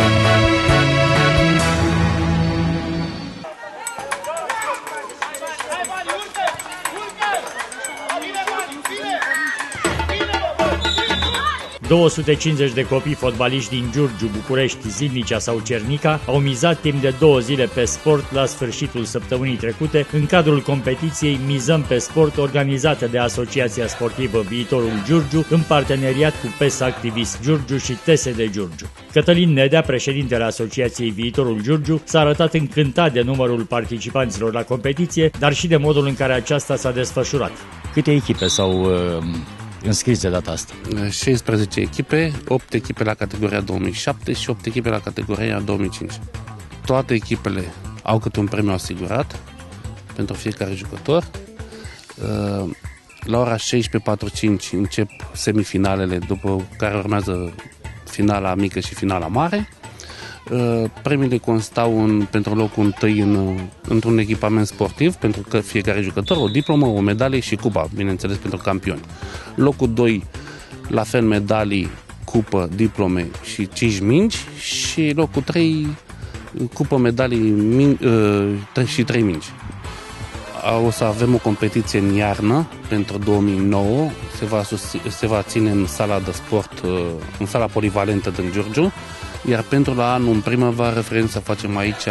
Thank you. 250 de copii fotbaliști din Giurgiu, București, Zilnicea sau Cernica au mizat timp de două zile pe sport la sfârșitul săptămânii trecute în cadrul competiției Mizăm pe sport organizată de Asociația Sportivă Viitorul Giurgiu în parteneriat cu PES Activist Giurgiu și TSD Giurgiu. Cătălin Nedea, președintele Asociației Viitorul Giurgiu, s-a arătat încântat de numărul participanților la competiție, dar și de modul în care aceasta s-a desfășurat. Câte echipe s-au uh, înscris de data asta? 16 echipe, 8 echipe la categoria 2007 și 8 echipe la categoria 2005. Toate echipele au câte un premiu asigurat pentru fiecare jucător. Uh, la ora 16.45 încep semifinalele, după care urmează finala mică și finala mare. Uh, premiile constau în, pentru locul întâi în, într-un echipament sportiv pentru că fiecare jucător, o diplomă, o medalie și cupa, bineînțeles, pentru campioni. Locul 2, la fel medalii, cupă, diplome și 5 mingi și locul 3, cupă, medalii min, uh, și 3 mingi. O să avem o competiție în iarnă pentru 2009, se va, se va ține în sala de sport, uh, în sala polivalentă din Giurgiu, iar pentru la anul în primăvară vrem să facem aici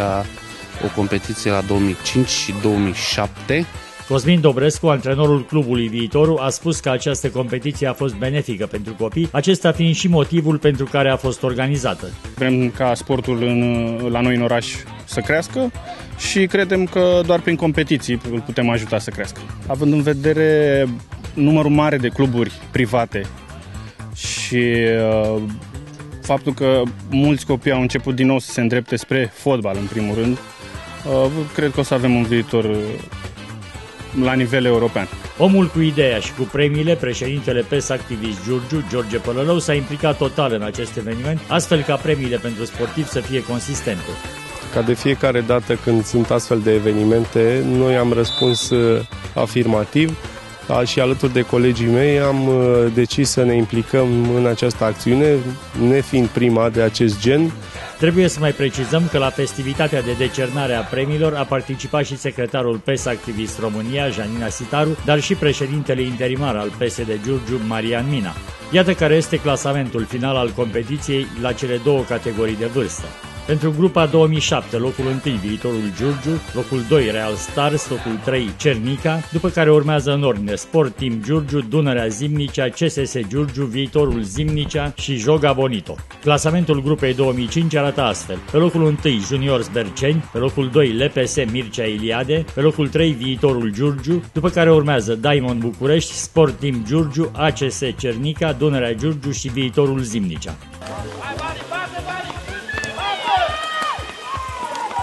o competiție la 2005 și 2007 Cosmin Dobrescu, antrenorul clubului Viitorul, a spus că această competiție a fost benefică pentru copii, acesta fiind și motivul pentru care a fost organizată. Vrem ca sportul în, la noi în oraș să crească și credem că doar prin competiții îl putem ajuta să crească. Având în vedere numărul mare de cluburi private și uh, faptul că mulți copii au început din nou să se îndrepte spre fotbal, în primul rând, uh, cred că o să avem un viitor uh, la nivel european. Omul cu ideea și cu premiile, președintele PES Activist Giurgiu, George Pălălău, s-a implicat total în acest eveniment, astfel ca premiile pentru sportivi să fie consistente. Ca de fiecare dată când sunt astfel de evenimente, noi am răspuns uh, afirmativ și alături de colegii mei am uh, decis să ne implicăm în această acțiune, nefiind prima de acest gen. Trebuie să mai precizăm că la festivitatea de decernare a premiilor a participat și secretarul PES Activist România, Janina Sitaru, dar și președintele interimar al PSD Giurgiu, Marian Mina. Iată care este clasamentul final al competiției la cele două categorii de vârstă. Pentru grupa 2007, locul 1 viitorul Giurgiu, locul 2 Real Stars, locul 3 Cernica, după care urmează în ordine Sport Team Giurgiu, Dunărea Zimnicea, CSS Giurgiu, viitorul Zimnicea și Joga Bonito. Clasamentul grupei 2005 arată astfel. Pe locul 1 Junior Berceni, pe locul 2 LPS Mircea Iliade, pe locul 3 viitorul Giurgiu, după care urmează Diamond București, Sport Team Giurgiu, ACS Cernica, Dunărea Giurgiu și viitorul Zimnicea.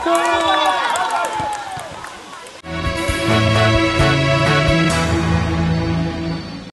Go!